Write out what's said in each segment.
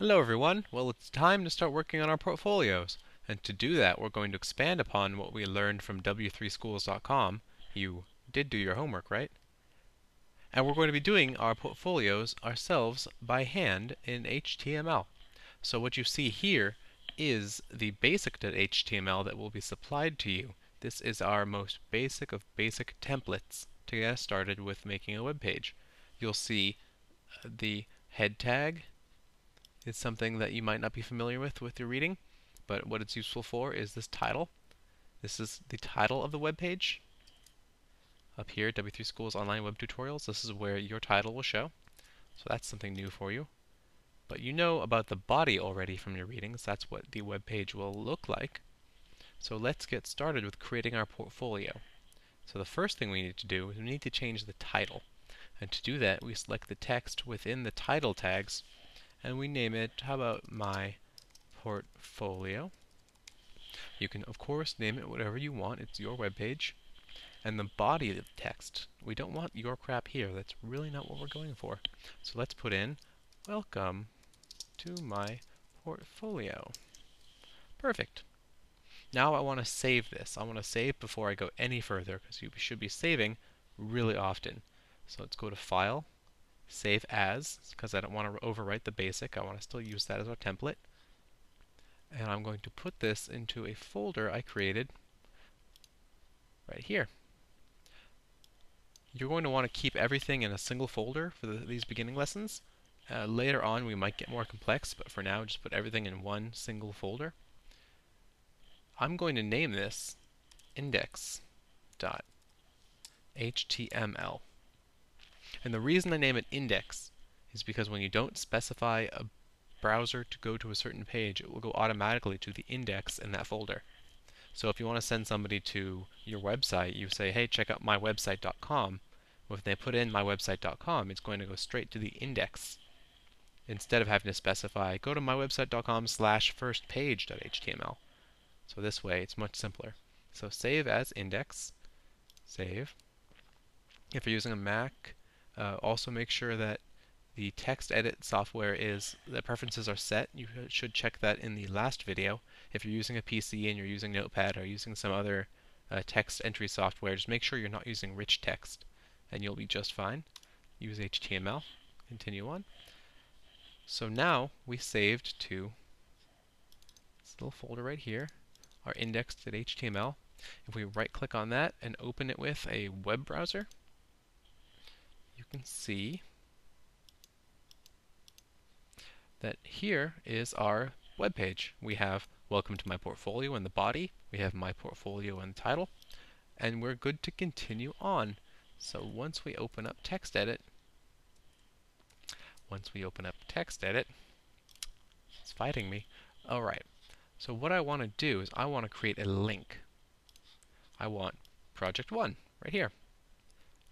Hello everyone. Well, it's time to start working on our portfolios. And to do that, we're going to expand upon what we learned from w3schools.com. You did do your homework, right? And we're going to be doing our portfolios ourselves by hand in HTML. So what you see here is the basic.html that will be supplied to you. This is our most basic of basic templates to get us started with making a web page. You'll see the head tag, is something that you might not be familiar with with your reading, but what it's useful for is this title. This is the title of the web page. Up here, W3 Schools Online Web Tutorials, this is where your title will show. So that's something new for you. But you know about the body already from your readings. That's what the web page will look like. So let's get started with creating our portfolio. So the first thing we need to do is we need to change the title. And to do that, we select the text within the title tags and we name it, how about my portfolio? You can, of course, name it whatever you want. It's your web page. And the body of text, we don't want your crap here. That's really not what we're going for. So let's put in, welcome to my portfolio. Perfect. Now I want to save this. I want to save before I go any further because you should be saving really often. So let's go to File, save as, because I don't want to overwrite the basic. I want to still use that as our template. And I'm going to put this into a folder I created right here. You're going to want to keep everything in a single folder for the, these beginning lessons. Uh, later on we might get more complex, but for now just put everything in one single folder. I'm going to name this index.html. And the reason I name it index is because when you don't specify a browser to go to a certain page, it will go automatically to the index in that folder. So if you want to send somebody to your website, you say, hey, check out mywebsite.com. Well, if they put in mywebsite.com, it's going to go straight to the index instead of having to specify, go to mywebsite.com slash firstpage.html. So this way, it's much simpler. So save as index, save. If you're using a Mac, uh, also make sure that the text edit software is, the preferences are set. You should check that in the last video. If you're using a PC and you're using Notepad or using some other uh, text entry software, just make sure you're not using rich text and you'll be just fine. Use HTML. Continue on. So now we saved to this little folder right here, our index.html. If we right click on that and open it with a web browser, can see that here is our web page. We have welcome to my portfolio in the body, we have my portfolio in the title, and we're good to continue on. So once we open up TextEdit, once we open up TextEdit, it's fighting me. Alright, so what I want to do is I want to create a link. I want project 1 right here.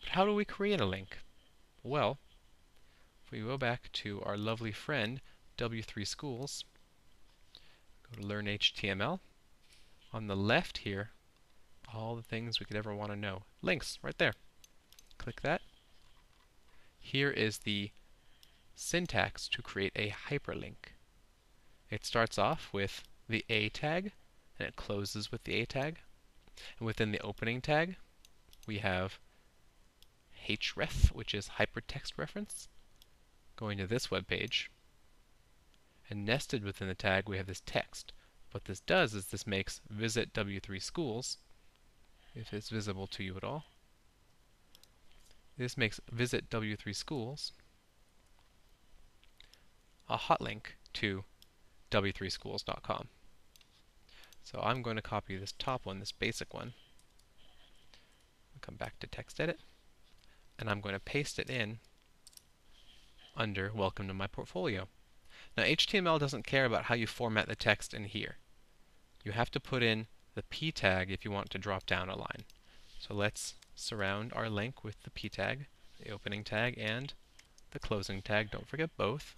But how do we create a link? Well, if we go back to our lovely friend W3 Schools, go to Learn HTML, on the left here, all the things we could ever want to know. Links, right there. Click that. Here is the syntax to create a hyperlink. It starts off with the A tag, and it closes with the A tag. And within the opening tag, we have href, which is hypertext reference, going to this web page. And nested within the tag, we have this text. What this does is this makes visit W3 schools, if it's visible to you at all. This makes visit W3 schools a hot link to w3schools.com. So I'm going to copy this top one, this basic one. Come back to text edit and I'm going to paste it in under Welcome to my portfolio. Now HTML doesn't care about how you format the text in here. You have to put in the p tag if you want to drop down a line. So let's surround our link with the p tag, the opening tag, and the closing tag. Don't forget both.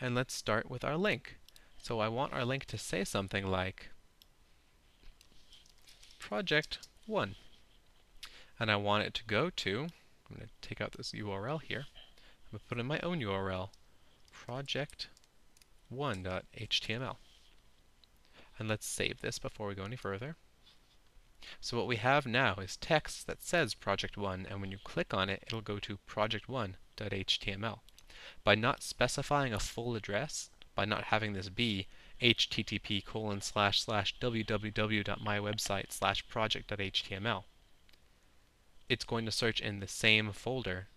And let's start with our link. So I want our link to say something like project 1. And I want it to go to I'm going to take out this URL here. I'm going to put in my own URL, project project1.html. And let's save this before we go any further. So what we have now is text that says Project 1, and when you click on it, it'll go to project1.html. By not specifying a full address, by not having this be http colon slash slash www.mywebsite slash project.html, it's going to search in the same folder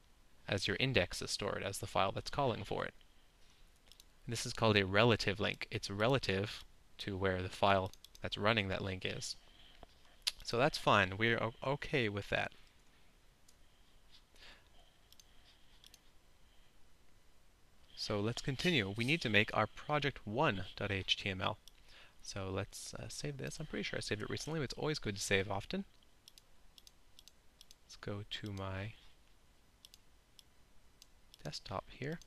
as your index is stored, as the file that's calling for it. This is called a relative link. It's relative to where the file that's running that link is. So that's fine. We're okay with that. So let's continue. We need to make our project1.html. So let's uh, save this. I'm pretty sure I saved it recently, but it's always good to save often. Let's go to my desktop here.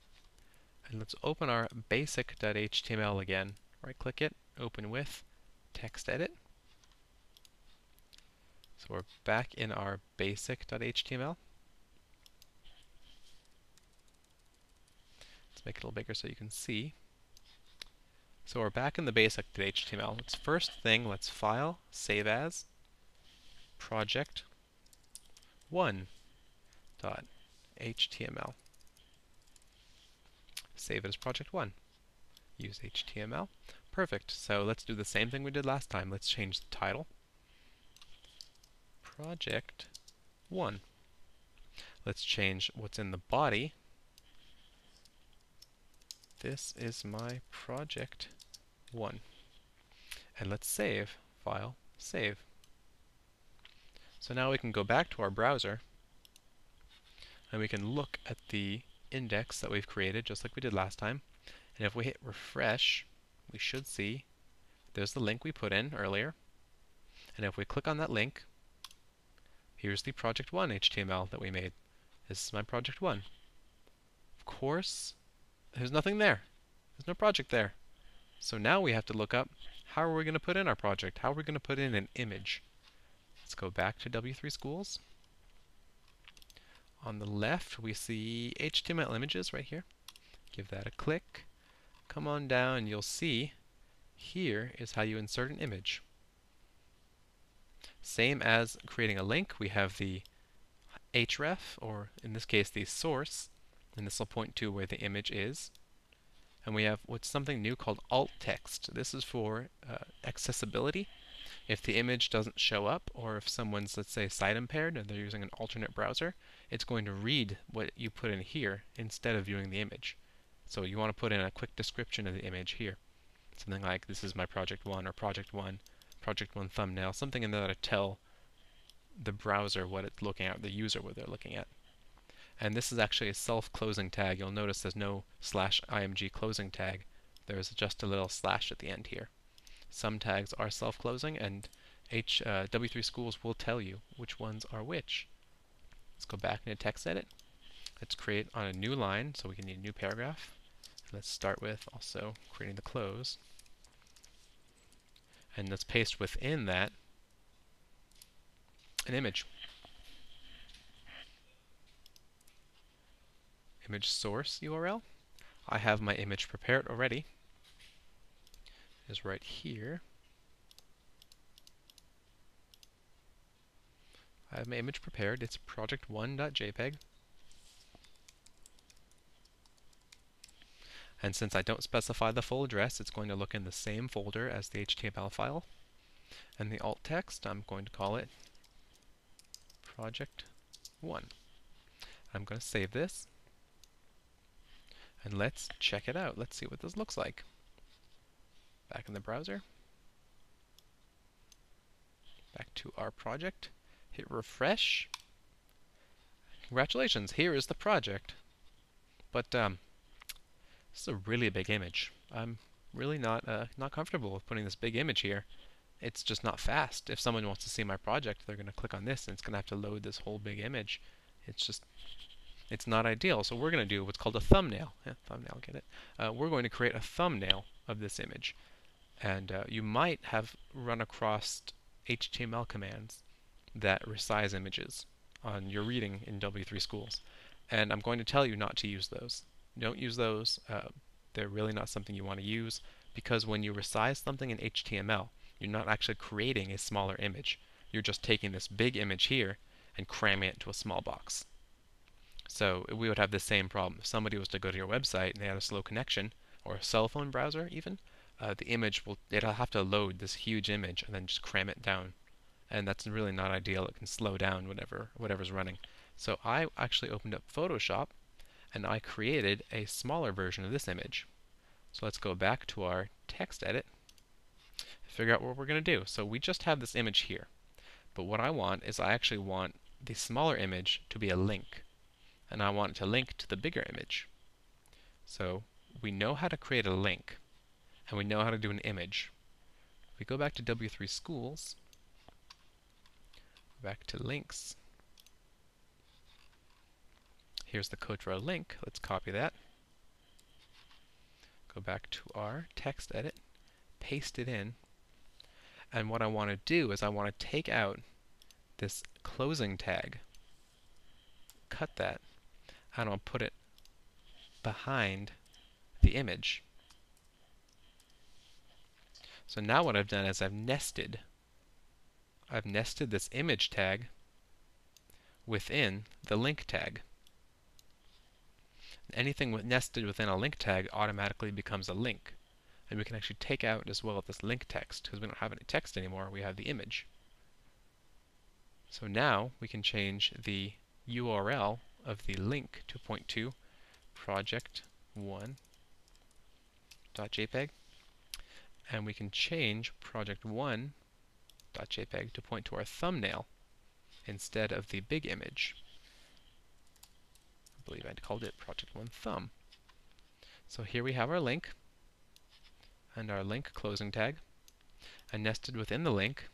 And let's open our basic.html again. Right click it, open with, text edit. So we're back in our basic.html. Let's make it a little bigger so you can see. So we're back in the basic.html. Let's first thing, let's file, save as, project 1.html. Save it as project 1. Use HTML. Perfect. So let's do the same thing we did last time. Let's change the title. Project 1. Let's change what's in the body. This is my project 1. And let's save. File, save. So now we can go back to our browser and we can look at the index that we've created just like we did last time. And if we hit refresh, we should see there's the link we put in earlier. And if we click on that link, here's the project 1 HTML that we made. This is my project 1. Of course, there's nothing there. There's no project there. So now we have to look up how are we going to put in our project? How are we going to put in an image? Let's go back to W3 Schools. On the left, we see HTML images right here. Give that a click. Come on down you'll see here is how you insert an image. Same as creating a link, we have the href, or in this case the source, and this will point to where the image is. And we have what's something new called alt text. This is for uh, accessibility. If the image doesn't show up, or if someone's, let's say, sight impaired and they're using an alternate browser, it's going to read what you put in here instead of viewing the image. So you want to put in a quick description of the image here. Something like, this is my project 1, or project 1, project 1 thumbnail, something in there to tell the browser what it's looking at, the user what they're looking at. And this is actually a self-closing tag. You'll notice there's no slash img closing tag. There's just a little slash at the end here. Some tags are self-closing, and H, uh, W3 Schools will tell you which ones are which. Let's go back into text edit. Let's create on a new line, so we can need a new paragraph. Let's start with also creating the close. And let's paste within that an image. Image source URL. I have my image prepared already is right here. I have my image prepared. It's project1.jpg. And since I don't specify the full address, it's going to look in the same folder as the HTML file. And the alt text, I'm going to call it project1. I'm going to save this. And let's check it out. Let's see what this looks like back in the browser. Back to our project. Hit refresh. Congratulations, here is the project. But um, this is a really big image. I'm really not uh, not comfortable with putting this big image here. It's just not fast. If someone wants to see my project, they're going to click on this and it's going to have to load this whole big image. It's just, it's not ideal. So we're going to do what's called a thumbnail. Yeah, thumbnail, get it? Uh, we're going to create a thumbnail of this image. And uh, you might have run across HTML commands that resize images on your reading in W3 schools. And I'm going to tell you not to use those. Don't use those. Uh, They're really not something you want to use because when you resize something in HTML, you're not actually creating a smaller image. You're just taking this big image here and cramming it into a small box. So we would have the same problem. If somebody was to go to your website and they had a slow connection, or a cell phone browser even, uh, the image will it'll have to load this huge image and then just cram it down. And that's really not ideal. It can slow down whatever whatever's running. So I actually opened up Photoshop and I created a smaller version of this image. So let's go back to our text edit figure out what we're going to do. So we just have this image here. But what I want is I actually want the smaller image to be a link. And I want it to link to the bigger image. So we know how to create a link. And we know how to do an image. If we go back to W3 Schools, back to links, here's the code for a link. Let's copy that. Go back to our text edit, paste it in, and what I want to do is I want to take out this closing tag, cut that, and I'll put it behind the image. So now what I've done is I've nested I've nested this image tag within the link tag. Anything nested within a link tag automatically becomes a link. And we can actually take out as well this link text, because we don't have any text anymore, we have the image. So now we can change the URL of the link to point to project1.jpg and we can change project1.jpg to point to our thumbnail instead of the big image. I believe I called it project1 thumb. So here we have our link and our link closing tag. And nested within the link,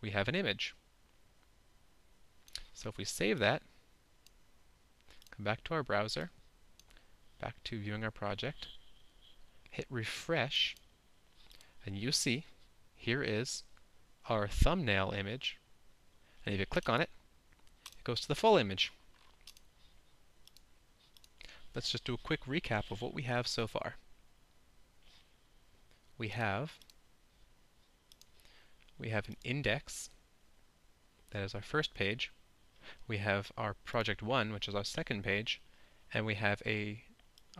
we have an image. So if we save that, come back to our browser, back to viewing our project, hit refresh, and you see here is our thumbnail image. And if you click on it, it goes to the full image. Let's just do a quick recap of what we have so far. We have we have an index. That is our first page. We have our project 1 which is our second page. And we have a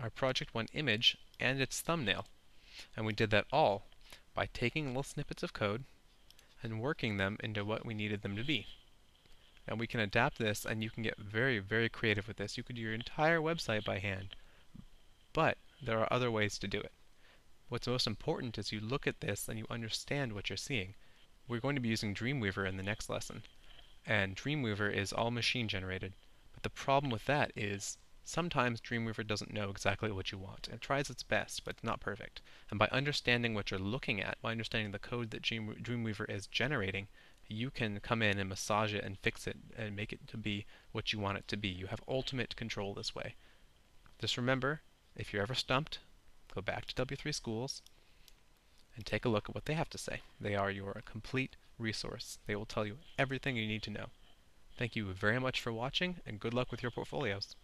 our project 1 image and its thumbnail. And we did that all by taking little snippets of code and working them into what we needed them to be and we can adapt this and you can get very very creative with this you could do your entire website by hand but there are other ways to do it What's most important is you look at this and you understand what you're seeing. We're going to be using Dreamweaver in the next lesson. And Dreamweaver is all machine generated. But the problem with that is sometimes Dreamweaver doesn't know exactly what you want. It tries its best, but it's not perfect. And by understanding what you're looking at, by understanding the code that Dreamweaver is generating, you can come in and massage it and fix it and make it to be what you want it to be. You have ultimate control this way. Just remember, if you're ever stumped, go back to W3 Schools and take a look at what they have to say. They are your complete resource. They will tell you everything you need to know. Thank you very much for watching and good luck with your portfolios.